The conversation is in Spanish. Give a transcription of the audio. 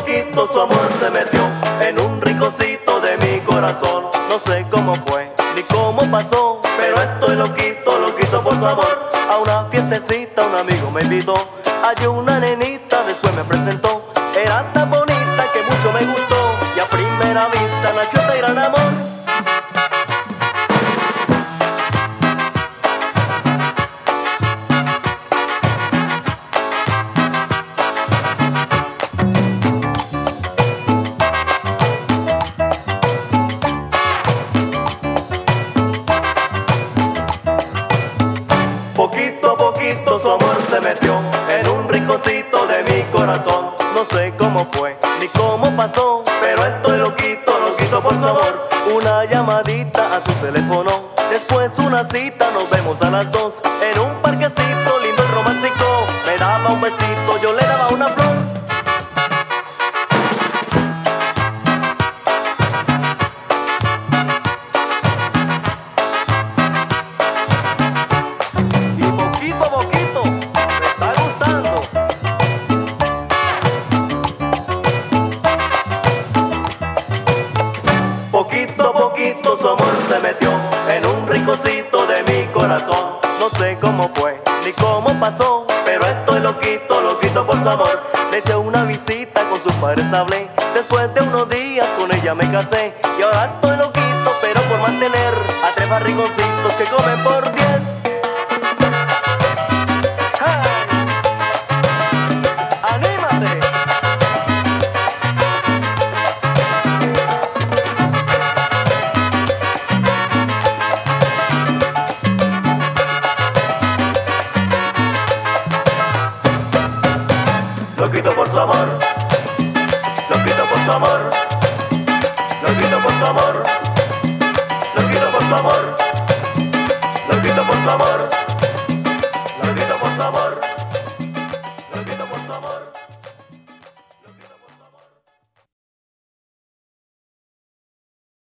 su amor se metió en un ricocito de mi corazón. No sé cómo fue ni cómo pasó, pero estoy loquito, loquito por su amor. A una fiestecita un amigo me invitó, allí una nenita después me presentó. Era tan bonita que mucho me gustó y a primera vista nació este gran amor. Poquito a poquito su amor se metió en un rinconcito de mi corazón. No sé cómo fue ni cómo pasó, pero estoy loquito, loquito por su amor. Una llamadita a su teléfono, después una cita, nos vemos a las dos en un Poquito su amor se metió en un rinconcito de mi corazón. No sé cómo fue ni cómo pasó, pero estoy loquito, loquito por su amor. Le hice una visita con sus padres hablé. Después de unos días con ella me casé. Y ahora estoy loquito, pero por mantener a tres barrigoncitos que comen por diez. Lo quito por favor. Lo quito por favor.